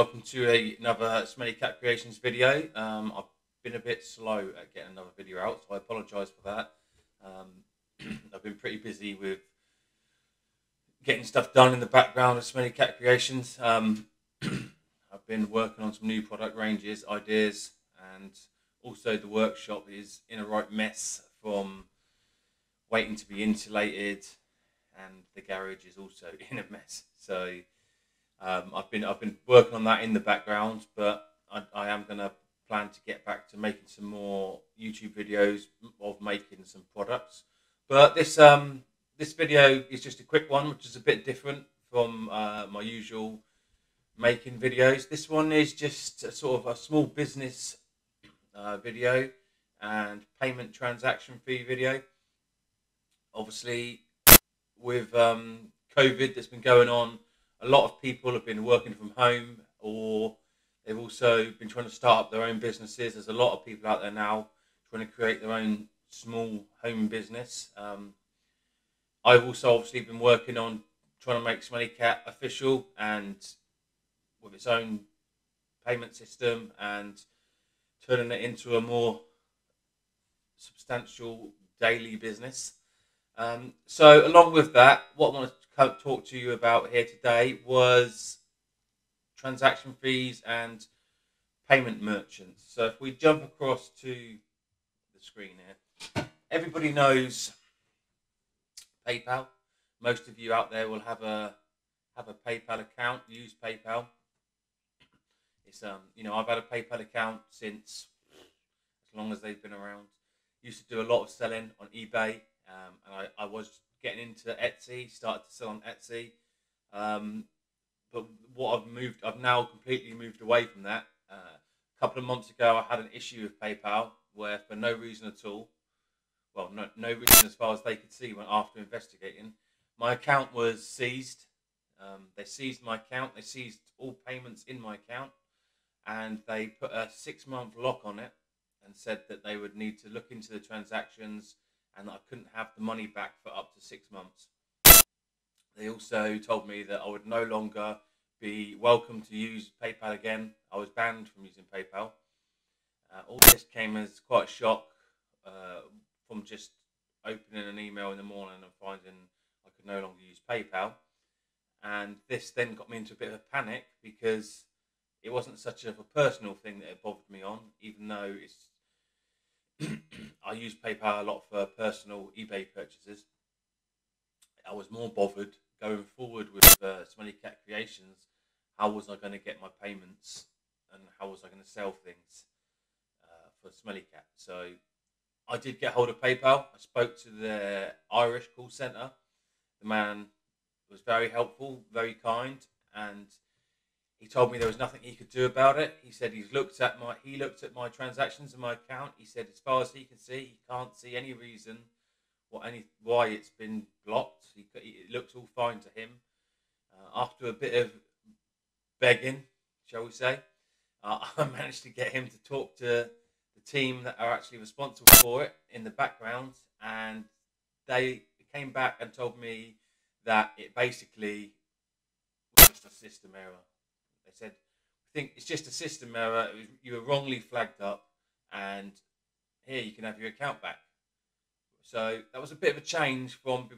Welcome to a, another Smelly Cat Creations video. Um, I've been a bit slow at getting another video out, so I apologise for that. Um, I've been pretty busy with getting stuff done in the background of Smelly Cat Creations. Um, I've been working on some new product ranges, ideas, and also the workshop is in a right mess from waiting to be insulated, and the garage is also in a mess. So um, I've been I've been working on that in the background, but I, I am going to plan to get back to making some more YouTube videos of making some products. But this um, this video is just a quick one, which is a bit different from uh, my usual making videos. This one is just a sort of a small business uh, video and payment transaction fee video. Obviously, with um, COVID that's been going on a lot of people have been working from home or they've also been trying to start up their own businesses. There's a lot of people out there now trying to create their own small home business. Um, I've also obviously been working on trying to make Smelly Cat official and with its own payment system and turning it into a more substantial daily business. Um, so, along with that, what I want to talk to you about here today was transaction fees and payment merchants. So if we jump across to the screen here, everybody knows PayPal. Most of you out there will have a have a PayPal account, use PayPal. It's um, you know, I've had a PayPal account since as long as they've been around. Used to do a lot of selling on eBay, um, and I, I was getting into Etsy, started to sell on Etsy. Um, but what I've moved, I've now completely moved away from that. Uh, a couple of months ago, I had an issue with PayPal where, for no reason at all, well, no, no reason as far as they could see, when after investigating, my account was seized. Um, they seized my account. They seized all payments in my account, and they put a six-month lock on it, and said that they would need to look into the transactions and that I couldn't have the money back for up to six months. They also told me that I would no longer be welcome to use PayPal again. I was banned from using PayPal. Uh, all this came as quite a shock uh, from just opening an email in the morning and finding I could no longer use PayPal. And this then got me into a bit of a panic because it wasn't such of a personal thing that it bothered me on, even though it's I use PayPal a lot for personal eBay purchases. I was more bothered going forward with uh, Smelly Cat Creations. How was I going to get my payments and how was I going to sell things uh, for Smelly Cat? So I did get hold of PayPal. I spoke to the Irish call center. The man was very helpful, very kind, and he told me there was nothing he could do about it. He said he's looked at my he looked at my transactions in my account. He said as far as he can see, he can't see any reason what any why it's been blocked. He, it looks all fine to him. Uh, after a bit of begging, shall we say, uh, I managed to get him to talk to the team that are actually responsible for it in the background, and they came back and told me that it basically was just a system error they said, "We think it's just a system error. Was, you were wrongly flagged up, and here you can have your account back." So that was a bit of a change from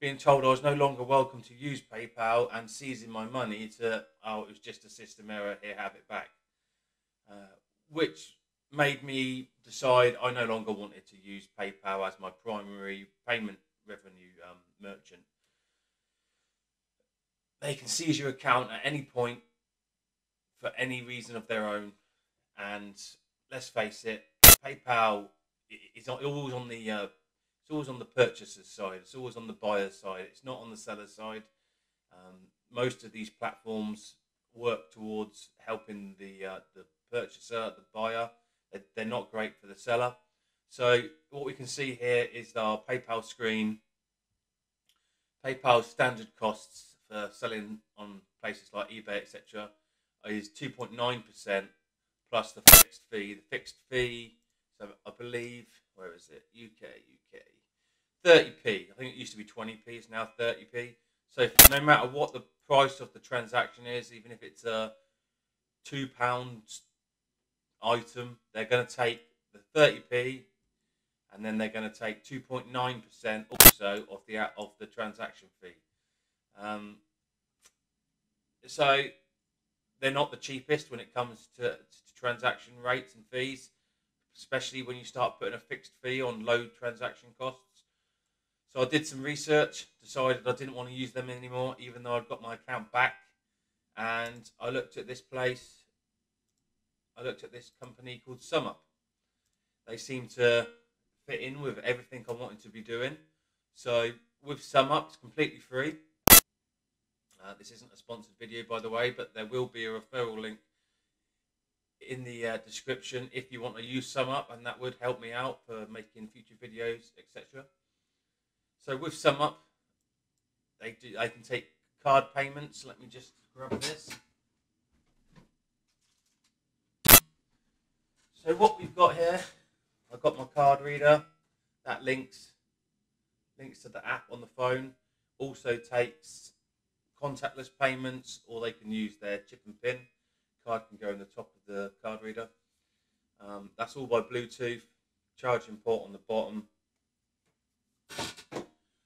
being told I was no longer welcome to use PayPal and seizing my money to, oh, it was just a system error, here, have it back. Uh, which made me decide I no longer wanted to use PayPal as my primary payment revenue um, merchant. They can seize your account at any point for any reason of their own. And let's face it, PayPal is always on the uh, it's always on the purchaser's side. It's always on the buyer's side. It's not on the seller's side. Um, most of these platforms work towards helping the uh, the purchaser, the buyer. They're, not great for the seller. So what we can see here is our PayPal screen. PayPal's standard costs for selling on places like eBay, etc is 2.9% plus the fixed fee. The fixed fee, so I believe, where is it? UK, UK. 30p. I think it used to be 20p, it's now 30p. So no matter what the price of the transaction is, even if it's a two pound item, they're going to take the thirty p, and then they're going to take two point nine percent also of the of the transaction fee. Um, so they're not the cheapest when it comes to, to transaction rates and fees, especially when you start putting a fixed fee on low transaction costs. So I did some research, decided I didn't want to use them anymore, even though I'd got my account back. And I looked at this place. I looked at this company called SumUp. They seem to fit in with everything I wanted to be doing. So with SumUp, it's completely free. Uh, this isn't a sponsored video, by the way, but there will be a referral link in the uh, description if you want to use SumUp, and that would help me out for making future videos, etc. So with SumUp, they do. I can take card payments. Let me just grab this. So what we've got here, I've got my card reader. That links links to the app on the phone. Also takes contactless payments, or they can use their chip and pin. Card can go in the top of the card reader. Um, that's all by Bluetooth. Charging port on the bottom.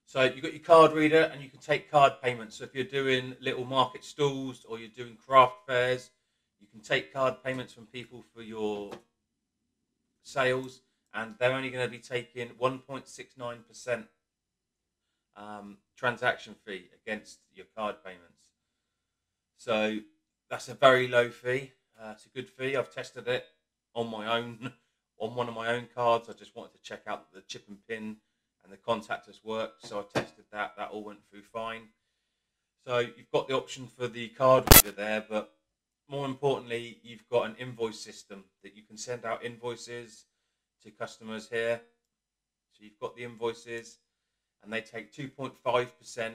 So you've got your card reader, and you can take card payments. So if you're doing little market stalls or you're doing craft fairs, you can take card payments from people for your sales, and they're only going to be taking 1.69% um, transaction fee against your card payments. So that's a very low fee. Uh, it's a good fee. I've tested it on my own, on one of my own cards. I just wanted to check out the chip and pin and the contactless worked. So I tested that. That all went through fine. So you've got the option for the card reader there, but more importantly, you've got an invoice system that you can send out invoices to customers here. So you've got the invoices and they take 2.5%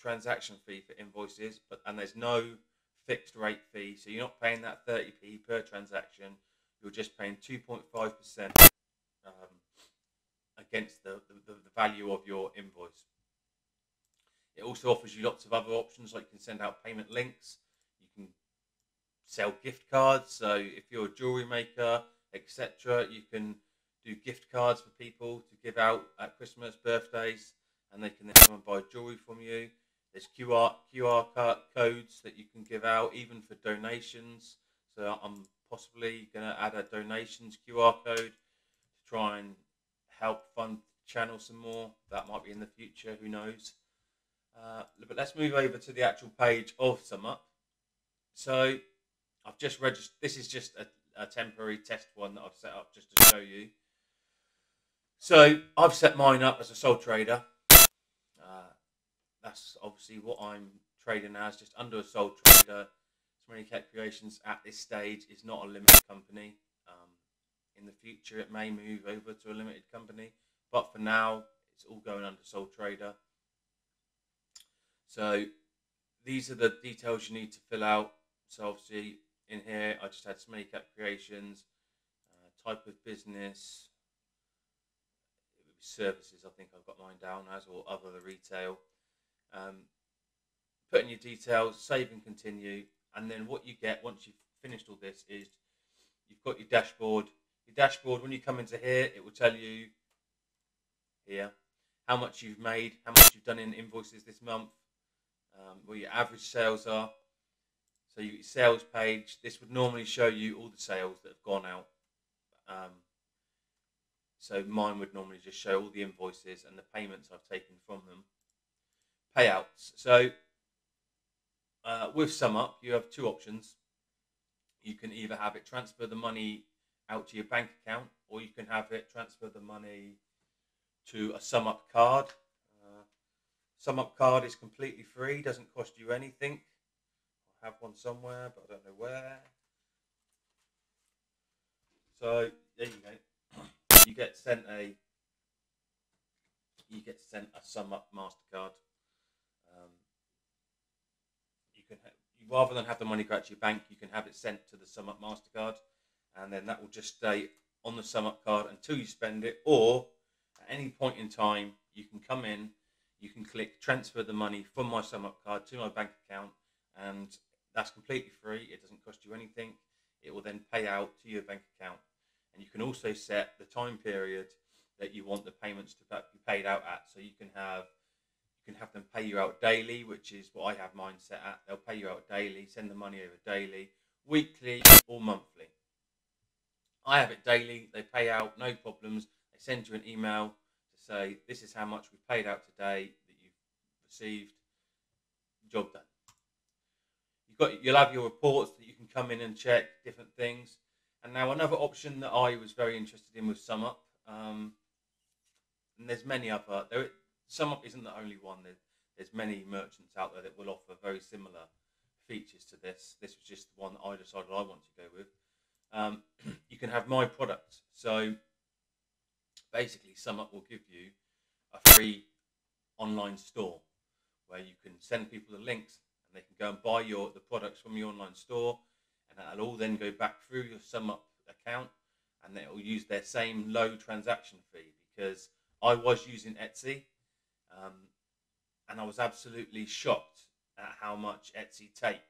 transaction fee for invoices, but and there's no fixed rate fee, so you're not paying that 30p per transaction. You're just paying 2.5% um, against the, the, the value of your invoice. It also offers you lots of other options, like you can send out payment links. You can sell gift cards. So if you're a jewelry maker, etc., you can do gift cards for people to give out at Christmas, birthdays, and they can then come and buy jewelry from you. There's QR QR codes that you can give out even for donations. So I'm possibly going to add a donations QR code to try and help fund channel some more. That might be in the future. Who knows? Uh, but let's move over to the actual page of SumUp. So I've just registered. This is just a, a temporary test one that I've set up just to show you. So I've set mine up as a sole trader. Uh, that's obviously what I'm trading as, just under a sole trader. Cat Creations at this stage is not a limited company. Um, in the future, it may move over to a limited company, but for now, it's all going under sole trader. So these are the details you need to fill out. So obviously in here, I just had Cat Creations, uh, type of business, services. I think I've got mine down as, or other the retail. Um, put in your details, save and continue, and then what you get once you've finished all this is you've got your dashboard. Your dashboard, when you come into here, it will tell you here how much you've made, how much you've done in invoices this month, um, what your average sales are. So your sales page, this would normally show you all the sales that have gone out. Um, so mine would normally just show all the invoices and the payments I've taken from them. Payouts. So uh, with SumUp, you have two options. You can either have it transfer the money out to your bank account, or you can have it transfer the money to a SumUp card. Uh, SumUp card is completely free, doesn't cost you anything. I have one somewhere, but I don't know where. So there you go you get sent a you get sent a SumUp Mastercard. Um, you can ha- rather than have the money go out to your bank, you can have it sent to the SumUp Mastercard, and then that will just stay on the SumUp card until you spend it, or at any point in time, you can come in, you can click transfer the money from my SumUp card to my bank account, and that's completely free. It doesn't cost you anything. It will then pay out to your bank account, and you can also set the time period that you want the payments to be paid out at. So you can have you can have them pay you out daily, which is what I have mine set at. They'll pay you out daily, send the money over daily, weekly, or monthly. I have it daily. They pay out, no problems. They send you an email to say this is how much we've paid out today that you've received. Job done. You've got you'll have your reports that you can come in and check different things. And now another option that I was very interested in was SumUp. Um, and there's many other. There, SumUp isn't the only one. There, there's many merchants out there that will offer very similar features to this. This was just the one that I decided I want to go with. Um, you can have my products. So basically, SumUp will give you a free online store where you can send people the links and they can go and buy your the products from your online store, that'll all then go back through your SumUp account, and they'll use their same low transaction fee because I was using Etsy, um, and I was absolutely shocked at how much Etsy take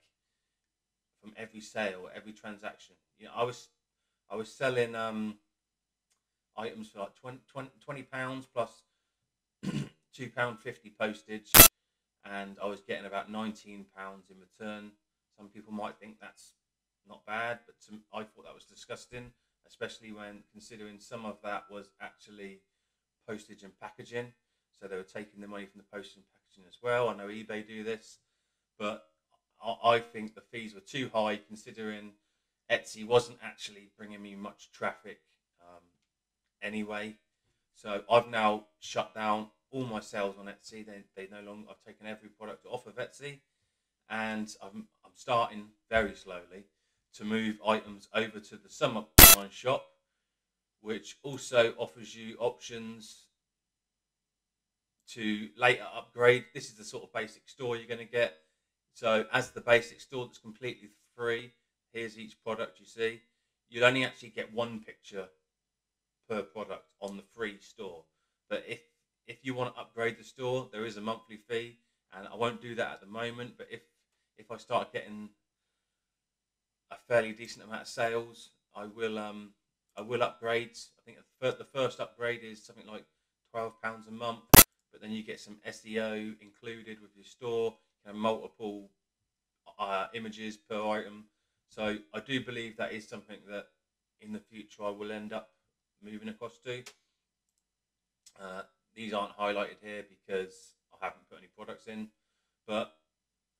from every sale, every transaction. You know, I was I was selling um, items for like 20, 20 pounds plus two pound fifty postage, and I was getting about nineteen pounds in return. Some people might think that's not bad, but to, I thought that was disgusting, especially when considering some of that was actually postage and packaging. So they were taking the money from the postage and packaging as well. I know eBay do this, but I, think the fees were too high considering Etsy wasn't actually bringing me much traffic um, anyway. So I've now shut down all my sales on Etsy. They, they no longer. I've taken every product off of Etsy, and I'm I'm starting very slowly to move items over to the SumUp online shop, which also offers you options to later upgrade. This is the sort of basic store you're going to get. So as the basic store that's completely free, here's each product you see. You'll only actually get one picture per product on the free store. But if if you want to upgrade the store, there is a monthly fee, and I won't do that at the moment. But if if I start getting a fairly decent amount of sales, I will um I will upgrade. I think the first upgrade is something like twelve pounds a month, but then you get some SEO included with your store, know, multiple uh, images per item. So I do believe that is something that in the future I will end up moving across to. Uh, these aren't highlighted here because I haven't put any products in, but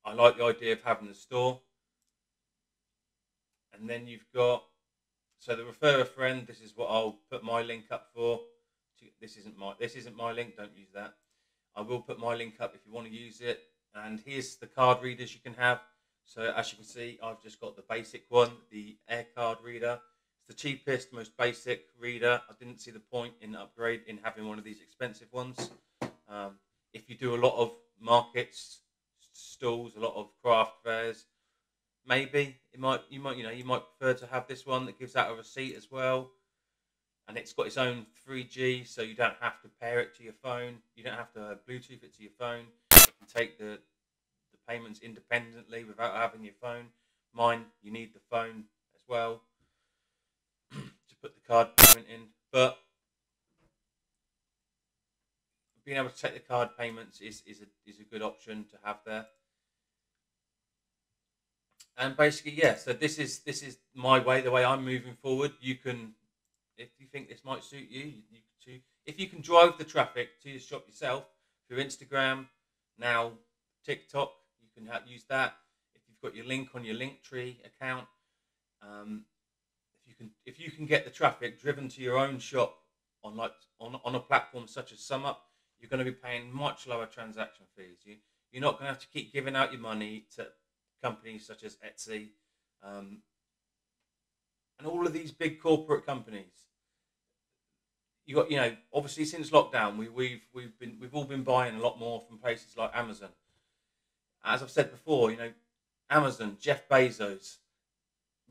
I like the idea of having the store. And then you've got so the refer a friend. This is what I'll put my link up for. This isn't my this isn't my link. Don't use that. I will put my link up if you want to use it. And here's the card readers you can have. So as you can see, I've just got the basic one, the Air Card reader. It's the cheapest, most basic reader. I didn't see the point in upgrade in having one of these expensive ones. Um, if you do a lot of markets, stalls, a lot of craft fairs, maybe it might you might you know you might prefer to have this one that gives out a receipt as well and it's got its own 3G, so you don't have to pair it to your phone. You don't have to Bluetooth it to your phone. You can take the the payments independently without having your phone. Mine, you need the phone as well to put the card payment in, but being able to take the card payments is, is a is a good option to have there. And basically, yeah. So this is this is my way, the way I'm moving forward. You can if you think this might suit you, you, if you can drive the traffic to your shop yourself through Instagram, now TikTok, you can have, use that. If you've got your link on your Linktree account, um, if you can if you can get the traffic driven to your own shop on like on, on a platform such as SumUp, you're going to be paying much lower transaction fees. You you're not going to have to keep giving out your money to companies such as Etsy um, and all of these big corporate companies you got you know obviously since lockdown we, we've we've been we've all been buying a lot more from places like Amazon. As I've said before, you know, Amazon, Jeff Bezos,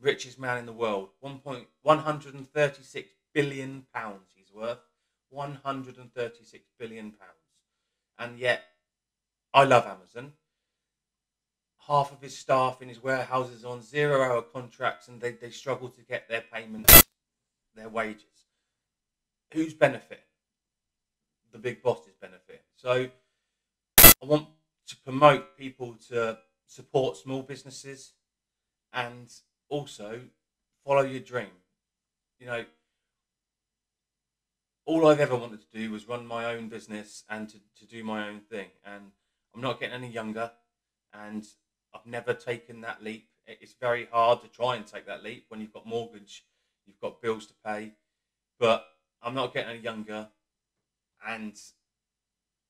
richest man in the world, one point one hundred and thirty six billion pounds he's worth, one hundred and thirty six billion pounds, and yet I love Amazon. Half of his staff in his warehouses on zero hour contracts and they, they struggle to get their payments, their wages. Who's benefit? The big bosses benefit. So I want to promote people to support small businesses and also follow your dream. You know, all I've ever wanted to do was run my own business and to, to do my own thing. And I'm not getting any younger, and I've never taken that leap. It's very hard to try and take that leap when you've got mortgage, you've got bills to pay. But I'm not getting any younger, and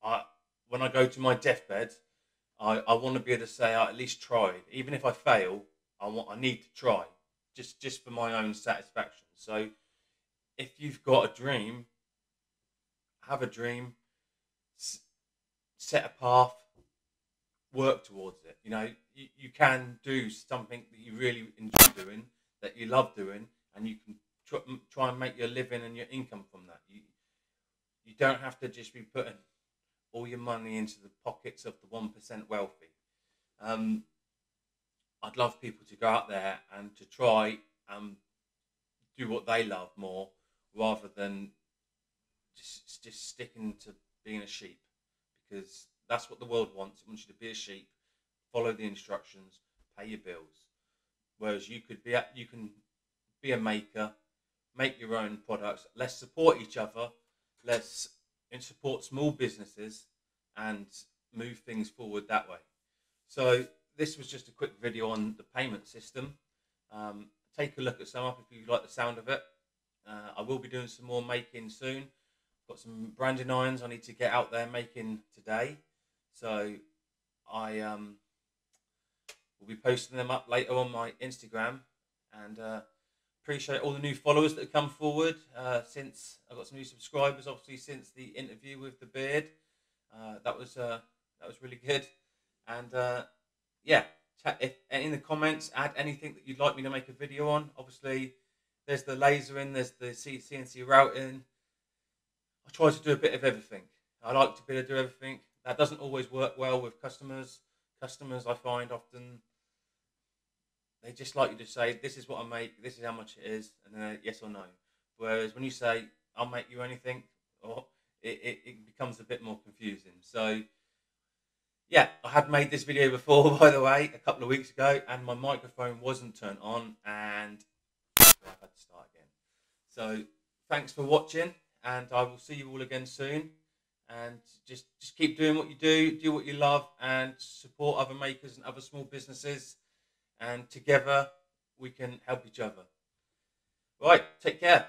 I when I go to my deathbed, I, I want to be able to say I at least tried. Even if I fail, I want I need to try, just just for my own satisfaction. So if you've got a dream, have a dream, set a path, work towards it. You know, you, you can do something that you really enjoy doing, that you love doing, and you can try, try and make your living and your income from that. You you don't have to just be putting all your money into the pockets of the one percent wealthy. Um, I'd love people to go out there and to try and do what they love more, rather than just just sticking to being a sheep, because that's what the world wants. It wants you to be a sheep, follow the instructions, pay your bills. Whereas you could be, you can be a maker, make your own products. Let's support each other. Let's support small businesses and move things forward that way. So this was just a quick video on the payment system. Um, take a look at SumUp if you like the sound of it. Uh, I will be doing some more making soon. Got some branding irons I need to get out there making today. So I um, will be posting them up later on my Instagram and uh, appreciate all the new followers that have come forward uh, since I got some new subscribers. Obviously, since the interview with the beard, uh, that was uh, that was really good. And uh, yeah, if in the comments add anything that you'd like me to make a video on. Obviously, there's the lasering, there's the CNC routing. I try to do a bit of everything. I like to be able to do everything. That doesn't always work well with customers. Customers, I find often they just like you to say, "This is what I make. This is how much it is," and then yes or no. Whereas when you say, "I'll make you anything," or it, it, it becomes a bit more confusing. So yeah, I had made this video before, by the way, a couple of weeks ago, and my microphone wasn't turned on, and I had to start again. So thanks for watching, and I will see you all again soon and just just keep doing what you do, do what you love, and support other makers and other small businesses. And together we can help each other. Right, take care.